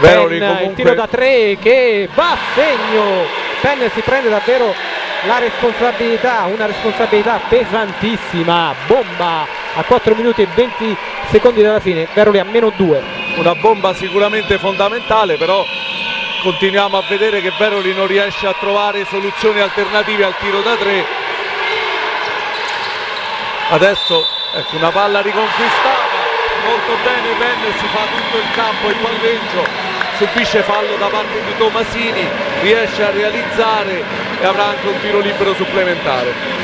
Veroli Penn, il comunque- tiro da tre che va a segno. Penn si prende davvero la responsabilità una responsabilità pesantissima. Bomba a 4 minuti e 20 secondi dalla fine. Veroli a meno 2 una bomba sicuramente fondamentale però continuiamo a vedere che Veroli non riesce a trovare soluzioni alternative al tiro da tre. Adesso ecco una palla riconquistata molto bene Penn si fa tutto il campo il palleggio. Subisce fallo da parte di Tomasini riesce a realizzare e avrà anche un tiro libero supplementare